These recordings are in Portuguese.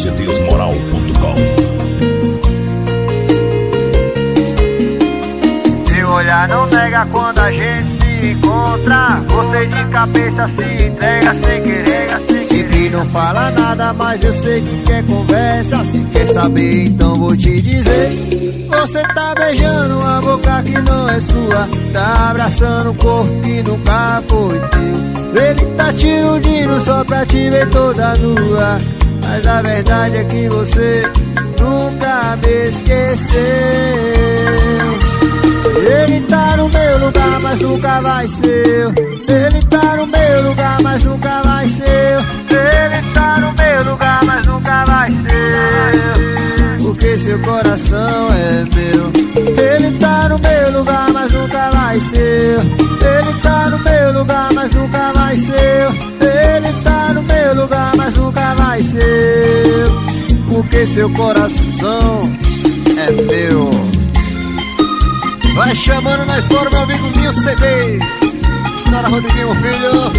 FabrícioDesmoral.com Seu olhar não nega quando a gente se encontra. Você de cabeça se entrega sem querer sem Sempre não fala nada, mas eu sei que quer conversa. Se quer saber, então vou te dizer. Você tá beijando uma boca que não é sua. Tá abraçando um corpo que nunca foi teu. Ele tá te iludindo só pra te ver toda nua Mas a verdade é que você nunca me esqueceu ele tá no meu lugar, mas nunca vai ser. Ele tá no meu lugar, mas nunca vai ser. Ele tá no meu lugar, mas nunca vai ser Porque seu coração é meu. Ele tá no meu lugar, mas nunca vai ser. Ele tá no meu lugar, mas nunca vai ser. Porque seu coração é meu. Vai chamando na história, meu amigo Nil CDs. História Rodriguinho Filho.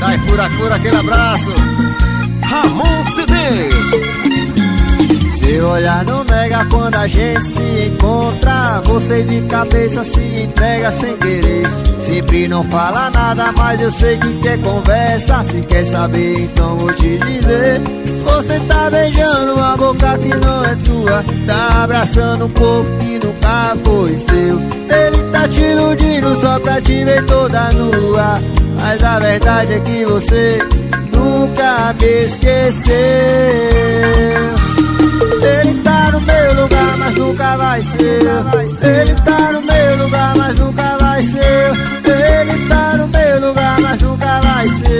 Dai fura cura, aquele abraço. Ramon CDs. Seu olhar não nega quando a gente se encontra. Você de cabeça se entrega sem querer. Sempre não fala nada, mas eu sei que quer conversa. Se quer saber, então vou te dizer. Você tá beijando uma boca que não é tua. Tá abraçando um corpo que nunca foi seu. Ele tá te iludindo só pra te ver toda nua. Mas a verdade é que você nunca me esqueceu. Ele tá no meu lugar, mas nunca vai ser. Ele tá no meu lugar, mas nunca vai ser. Ele tá no meu lugar, mas nunca vai ser.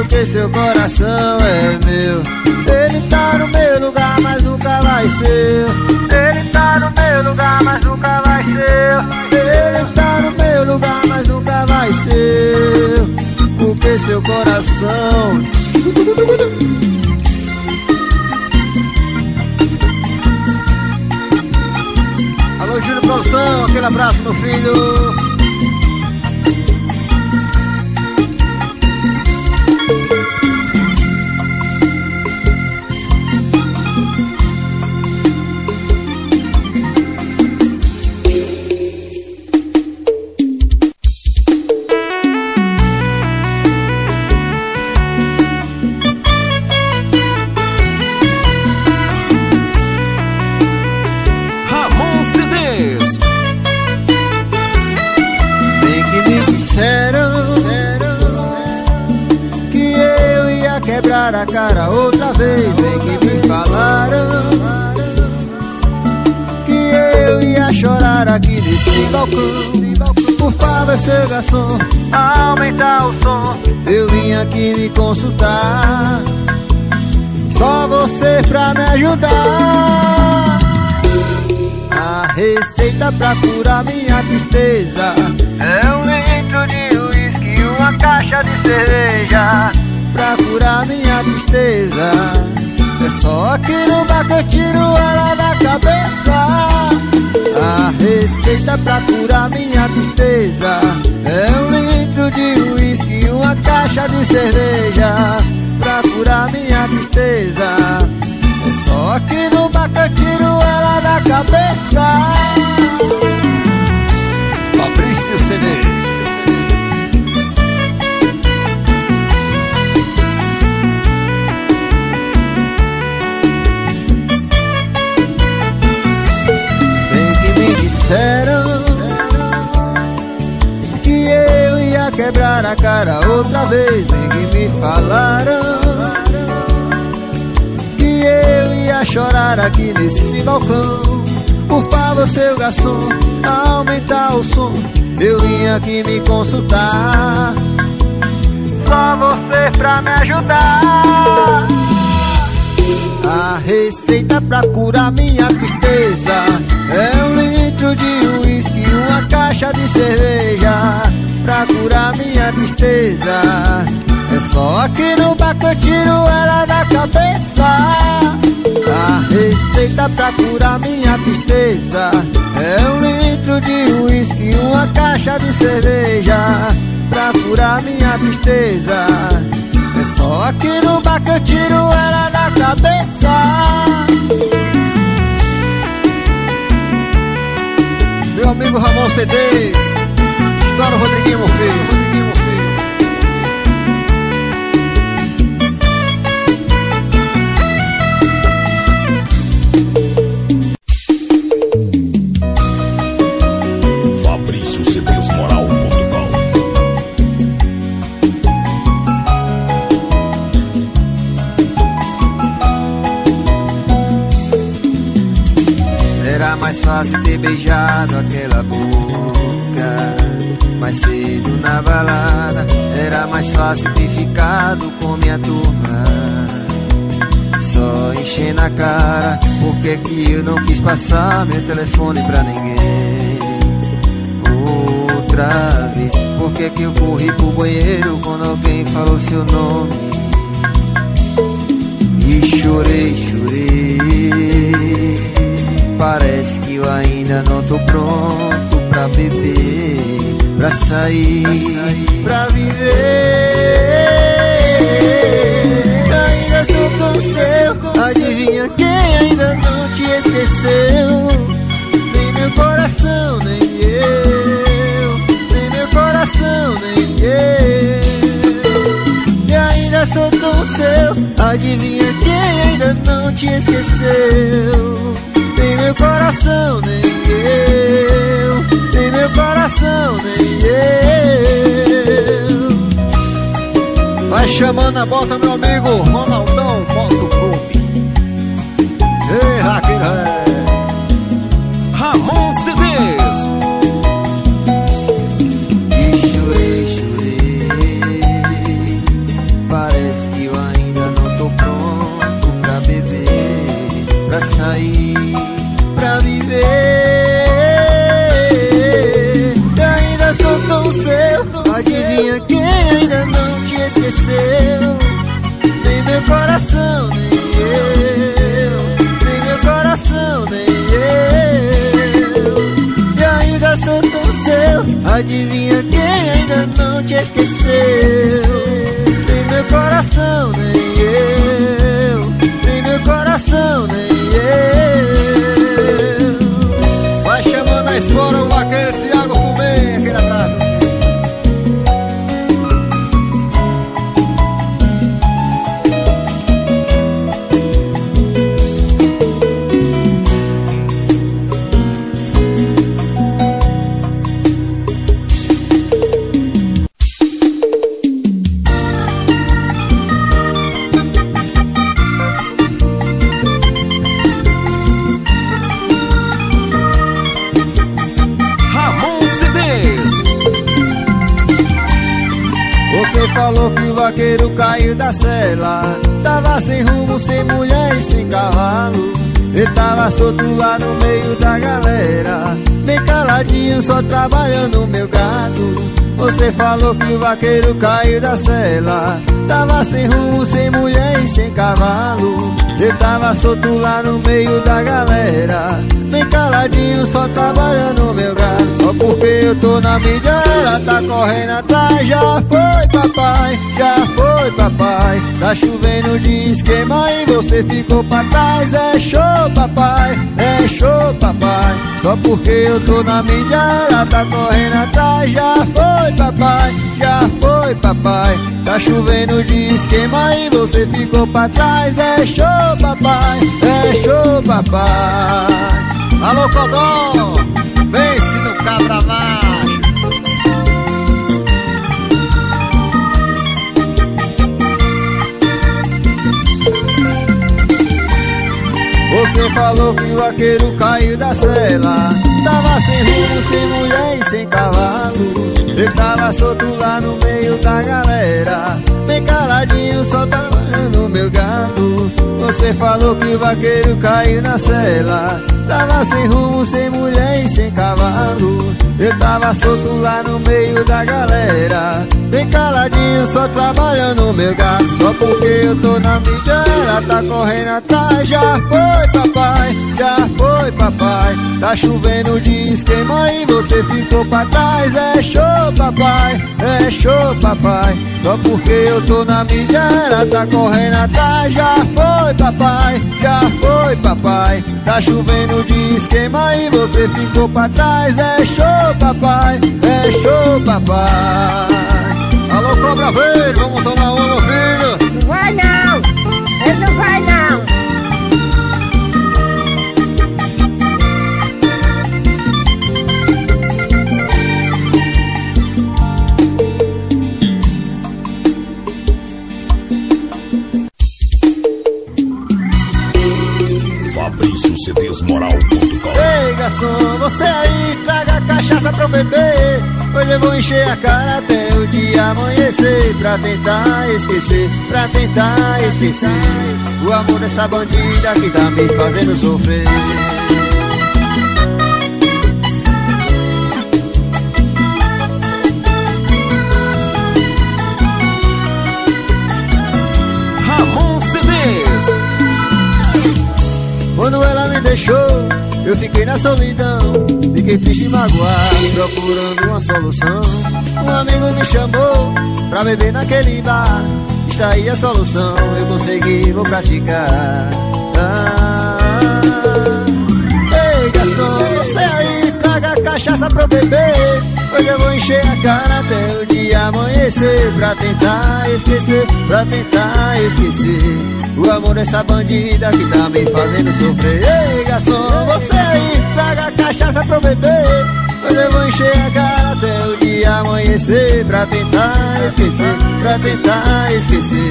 Porque seu coração é meu. Ele tá no meu lugar, mas nunca vai ser. Ele tá no meu lugar, mas nunca vai ser Ele tá no meu lugar, mas nunca vai ser. Porque seu coração. Alô, Júlio Produção, aquele abraço, meu filho. Pra me ajudar. A receita pra curar minha tristeza. É um litro de uísque e uma caixa de cerveja pra curar minha tristeza. É só aqui no bar que eu tiro ela da cabeça. A receita pra curar minha tristeza é um litro de uísque e uma caixa de cerveja pra curar minha tristeza. No bar que eu tiro ela da cabeça. Fabrício CDs. Bem que me disseram que eu ia quebrar a cara outra vez. Bem que me falaram chorar aqui nesse balcão. Por favor, seu garçom, aumentar o som. Eu vim aqui me consultar. Só você pra me ajudar A receita pra curar minha tristeza É um litro de uísque e uma caixa de cerveja Pra curar minha tristeza só aqui no que eu tiro ela da cabeça. A receita pra curar minha tristeza É um litro de uísque e uma caixa de cerveja Pra curar minha tristeza Encher na cara. Por que que eu não quis passar meu telefone pra ninguém? Outra vez Por que que eu corri pro banheiro Quando alguém falou seu nome? E chorei, chorei. Parece que eu ainda não tô pronto pra beber Pra sair, pra viver. Ainda sou tão seu Adivinha quem ainda não te esqueceu? Nem meu coração, nem eu. Nem meu coração, nem eu. E ainda sou tão seu. Adivinha quem ainda não te esqueceu? Nem meu coração, nem eu. Nem meu coração, nem eu. Vai chamando a bota, meu amigo. Ronaldão, esqueceu Nem meu coração, Você falou que o vaqueiro caiu da cela. Tava sem rumo, sem mulher e sem cavalo. Ele tava solto lá no meio da galera. Bem caladinho, só trabalhando meu gado. Só porque eu tô na mídia, ela tá correndo atrás. Já foi papai, já foi papai. Tá chovendo de esquema e você ficou pra trás. É show papai, é show papai. Só porque eu tô na mídia, ela tá correndo atrás. Já foi papai, já foi papai. Tá chovendo de esquema e você ficou pra trás. É show papai, é show papai. Alô Codó, vence no cabra macho. Você falou que o vaqueiro caiu da cela. Tava sem rumo, sem mulher e sem cavalo Eu tava solto lá no meio da galera. Bem caladinho, só trabalhando meu gado. Você falou que o vaqueiro caiu na cela. Tava sem rumo, sem mulher e sem cavalo. Eu tava solto lá no meio da galera. Bem caladinho só trabalhando no meu gato. Só porque eu tô na mídia, ela tá correndo atrás. Já foi papai, já foi papai. Tá chovendo de esquema e você ficou pra trás. É show papai, é show papai. Só porque eu tô na mídia, ela tá correndo atrás. Já foi papai, já foi papai. Tá chovendo de esquema e você ficou pra trás. É show papai, é show papai Alô Cobra Verde, vamos tomar uma meu filho Não vai não! Ele não vai não! Moral.com Ei garçom, você aí traga cachaça pra eu beber Hoje eu vou encher a cara até dia amanhecer Pra tentar esquecer, pra tentar esquecer O amor dessa bandida que tá me fazendo sofrer. Ramon CDs Quando ela me deixou, eu fiquei na solidão Fiquei triste e magoado, procurando uma solução. Um amigo me chamou pra beber naquele bar. Está aí a solução, eu consegui, vou praticar. Ah, Ei garçom, você aí traga cachaça pra eu beber Hoje eu vou encher a cara até o dia amanhecer Pra tentar esquecer, pra tentar esquecer. O amor dessa bandida que tá me fazendo sofrer. Ei garçom, você aí traga cachaça pra eu beber Hoje eu vou encher a cara até o dia amanhecer. Pra tentar esquecer, pra tentar esquecer.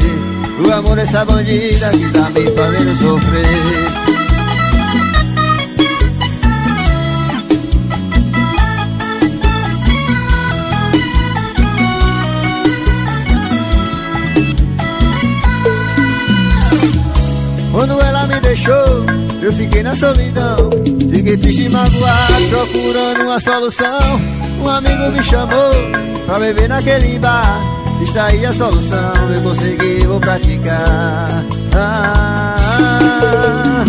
O amor dessa bandida que tá me fazendo sofrer eu fiquei na solidão Fiquei triste e magoado, procurando uma solução. Um amigo me chamou pra beber naquele bar Está aí a solução, eu consegui, vou praticar. Ah, ah,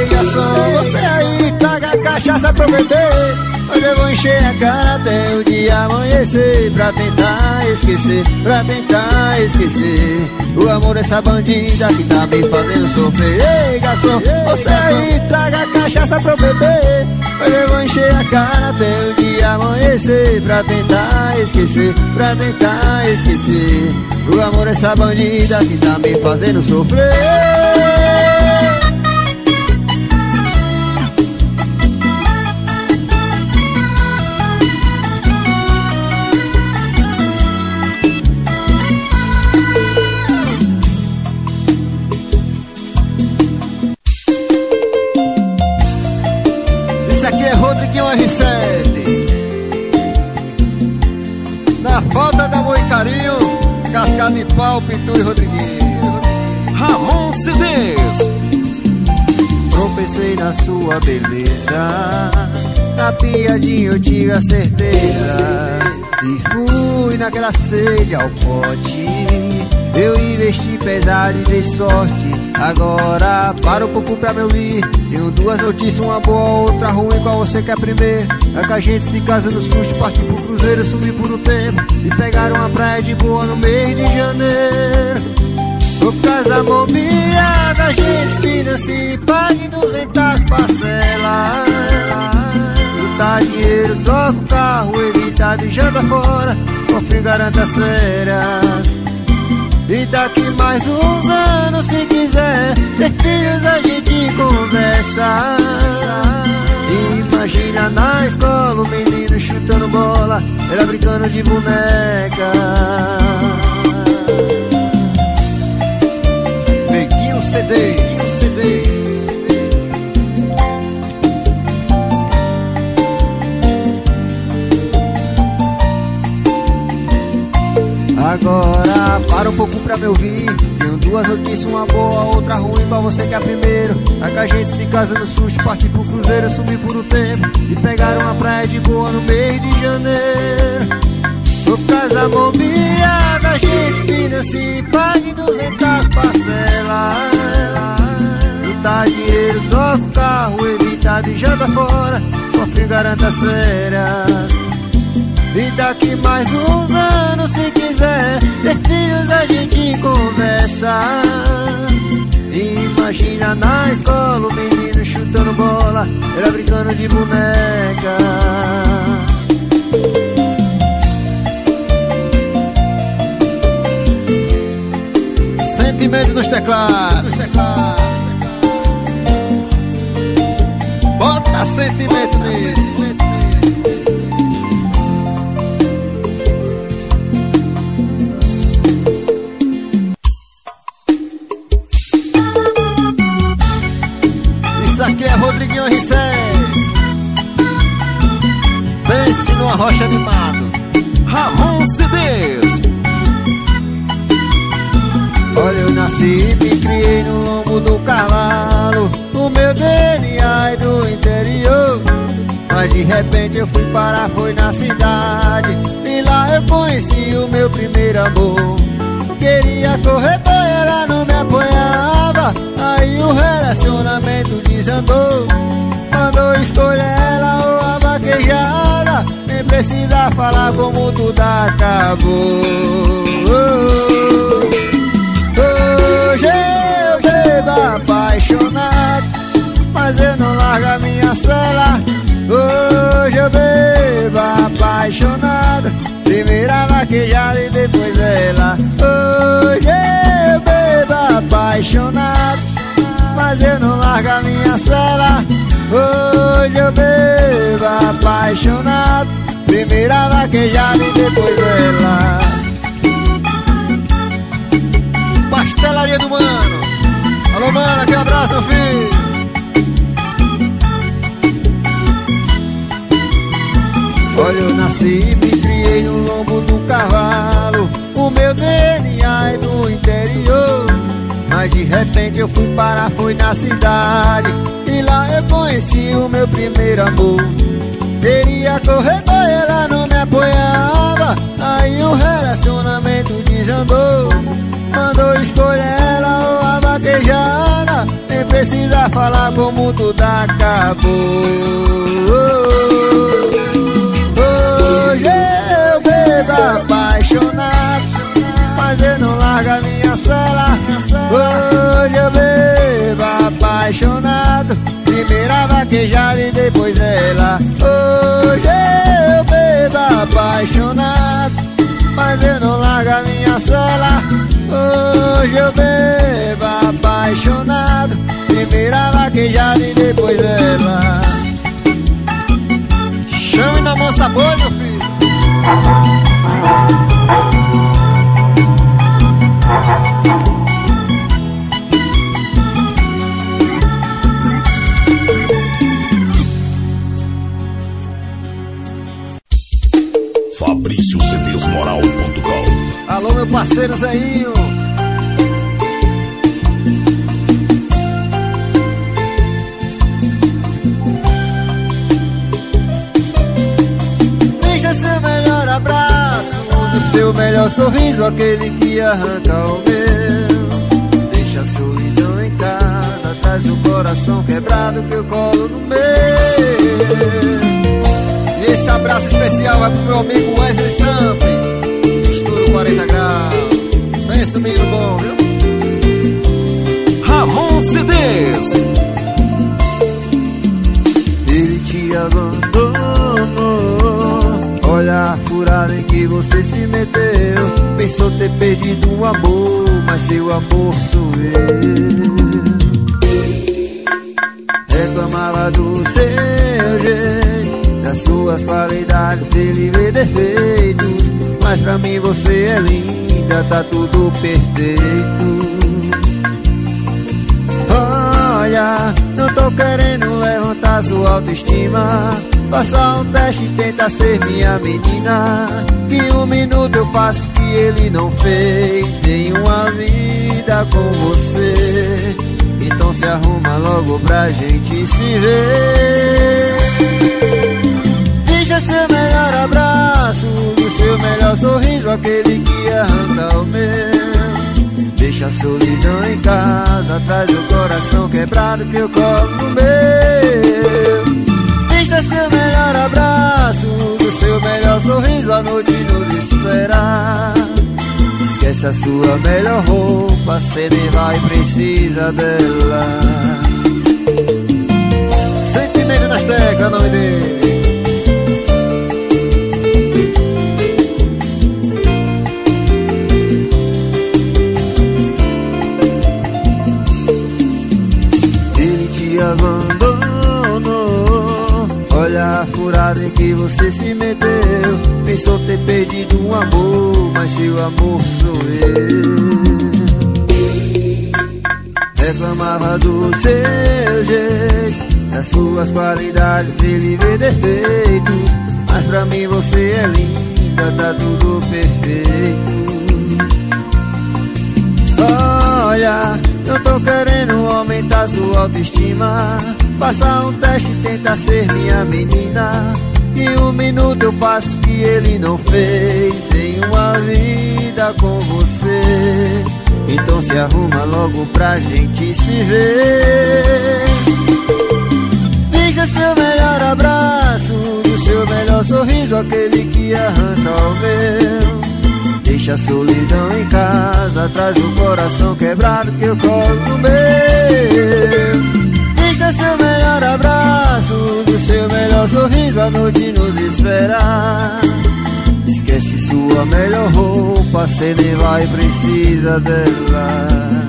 Ei garçom, você aí, traga cachaça pra beber Hoje eu vou encher a cara até o dia amanhecer Pra tentar esquecer, pra tentar esquecer. O amor dessa bandida que tá me fazendo sofrer. Ei garçom, você aí traga cachaça pra eu beber Hoje eu vou encher a cara até o dia amanhecer Pra tentar esquecer, pra tentar esquecer. O amor dessa bandida que tá me fazendo sofrer piadinha eu tive a certeza. E fui naquela sede ao pote. Eu investi pesado e dei sorte. Agora para um pouco pra me ouvir. Tenho duas notícias, uma boa, outra ruim. Qual você quer primeiro? É que a gente se casa no susto Partir pro cruzeiro, subir por um tempo. E pegar uma praia de boa no mês de janeiro. O casa mobiliada, a gente financia e em 200 parcelas. Botar dinheiro, troca o carro, evitado e janta fora. Confio garanta as férias. E daqui mais uns anos, se quiser ter filhos, a gente conversa. Imagina na escola o menino chutando bola, ela brincando de boneca. Neguinho CD. Agora. Para um pouco pra me ouvir. Tenho duas notícias, uma boa, outra ruim Qual você quer primeiro? É que a gente se casa no susto Partir pro cruzeiro, subir por um tempo. E pegar uma praia de boa no mês de janeiro. O casa mobiliada, a gente financia e pague duzentas parcelas. Juntar dinheiro, troca o carro, evita de janta fora Confio garanta as férias E daqui mais uns anos, se quiser Ter filhos a gente conversa Imagina na escola o menino chutando bola Ela brincando de boneca Sentimento nos teclados, teclados. Vaquejada Nem precisa falar como tudo acabou. Hoje eu bebo apaixonado Mas eu não largo a minha cela. Hoje eu bebo apaixonado Primeira vaquejada e depois ela. Hoje eu bebo apaixonado Mas eu não largo a minha cela Hoje eu bebo apaixonado Primeira vaquejada e depois ela Pastelaria do Mano. Alô, mano, aquele abraço, meu filho. Olha, eu nasci e me criei no lombo do cavalo. O meu DNA é do interior. De repente eu fui parar, fui na cidade. E lá eu conheci o meu primeiro amor. Queria correr, mas ela não me apoiava. Aí o relacionamento desandou. Mandou escolher ela ou a vaquejada Nem precisa falar como tudo acabou Hoje eu bebo apaixonado Mas eu não largo a minha cela Hoje eu bebo apaixonado. Primeira vaquejada e depois ela. Hoje eu bebo apaixonado mas eu não largo a minha cela. Hoje eu bebo apaixonado. Primeira vaquejada e depois ela Pensa no menino bom, viu? Ramon CDs. Ele te abandonou Olha a furada em que você se meteu Pensou ter perdido um amor Mas seu amor sou eu Reclamava do seu jeito Das suas qualidades ele vê defeitos Mas pra mim você é linda Tá tudo perfeito. Olha, não tô querendo levantar sua autoestima. Faça um teste e tenta ser minha menina. Que um minuto eu faço que ele não fez Em uma vida com você. Então se arruma logo pra gente se ver teu sorriso aquele que arranca o meu. Deixa a solidão em casa Traz o coração quebrado que eu colo no meu. Deixa é seu melhor abraço Do seu melhor sorriso à noite nos esperar Esquece a sua melhor roupa Cê nem vai precisa dela. Sentimento nas teclas, nome dele. Furado em que você se meteu. Pensou ter perdido um amor, mas seu amor sou eu. Reclamava do seu jeito Das suas qualidades ele vê defeitos. Mas pra mim você é linda, tá tudo perfeito. Olha, eu tô querendo aumentar sua autoestima Passar um teste e tentar ser minha menina. Em um minuto eu faço o que ele não fez Em uma vida com você. Então se arruma logo pra gente se ver. Veja seu melhor abraço Do seu melhor sorriso Aquele que arranca o meu. Deixa a solidão em casa Traz o coração quebrado que eu colo no meu A noite nos espera. Esquece sua melhor roupa Cê nem vai precisa dela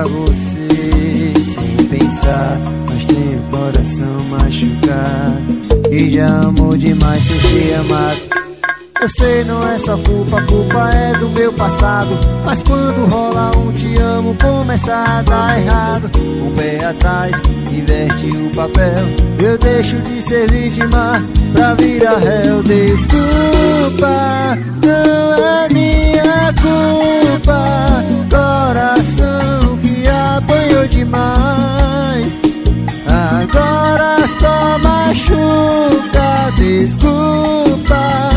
pra você sem pensar, mas tenho coração machucado e já amou demais sem ser amado. Eu sei, não é só culpa, culpa é do meu passado. Mas quando rola um te amo, começa a dar errado. Um pé atrás, inverte o papel. Eu deixo de ser vítima pra virar réu. Desculpa, não é minha culpa. Coração apanhou demais. Agora só machuca. Desculpa.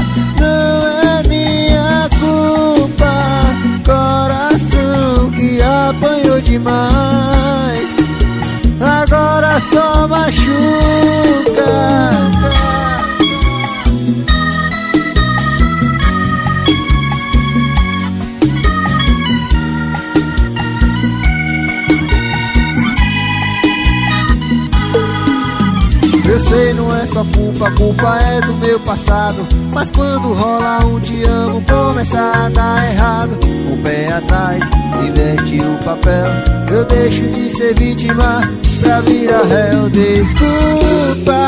Sua culpa, a culpa é do meu passado. Mas quando rola um te amo, começa a dar errado. Um pé atrás, inverte o papel. Eu deixo de ser vítima pra virar réu. Desculpa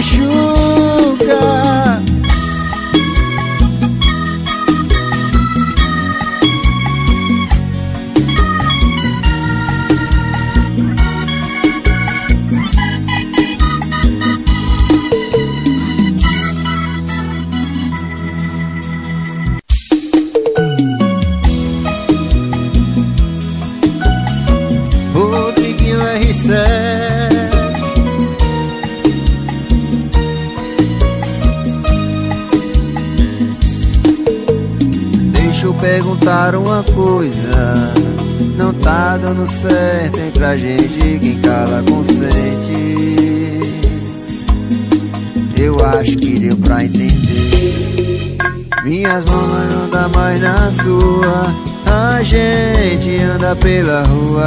só certo entre a gente Quem cala consente Eu acho que deu pra entender Minhas mãos não dá mais na sua A gente anda pela rua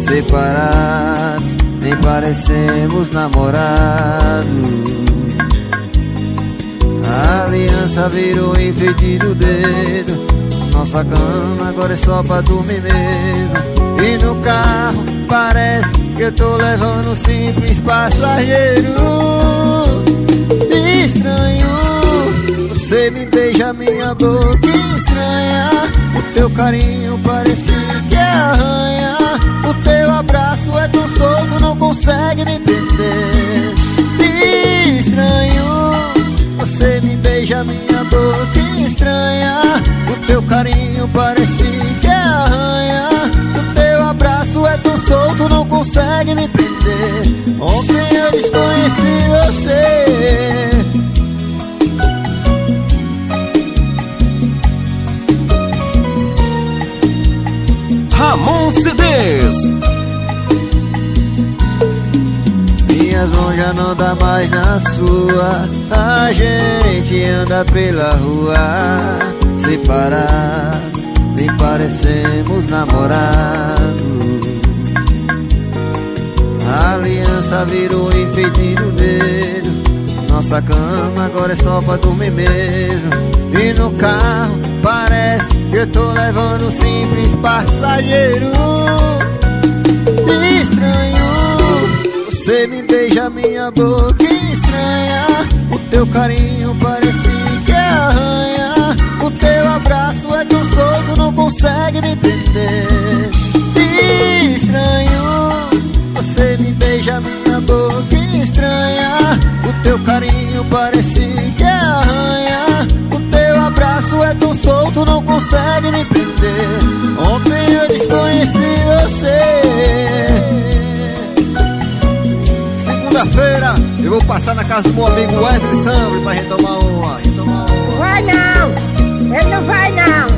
separados, nem parecemos namorados. A aliança virou enfeite do dedo. Nossa cama agora é só pra dormir mesmo. E no carro parece que eu tô levando um simples passageiro. Estranho, você me beija minha boca estranha. O teu carinho parece que arranha. O teu abraço é tão solto, não consegue me prender. Estranho, você me beija minha boca estranha. Teu carinho parece que arranha. O teu abraço é tão solto, não consegue me prender. Ontem eu desconheci você. Ramon CDs. Minhas mãos já não dá mais na sua. A gente anda pela rua nem parecemos namorados. A aliança virou enfeite do dedo. Nossa cama agora é só pra dormir mesmo. E no carro parece que eu tô levando um simples passageiro. Estranho, você me beija minha boca estranha. O teu carinho parece parece que arranha. O teu abraço é tão solto, não consegue me prender. Ontem eu desconheci você. Segunda-feira eu vou passar na casa do meu amigo Wesley Sambre pra gente tomar uma, retomar uma. Vai não, ele não vai não!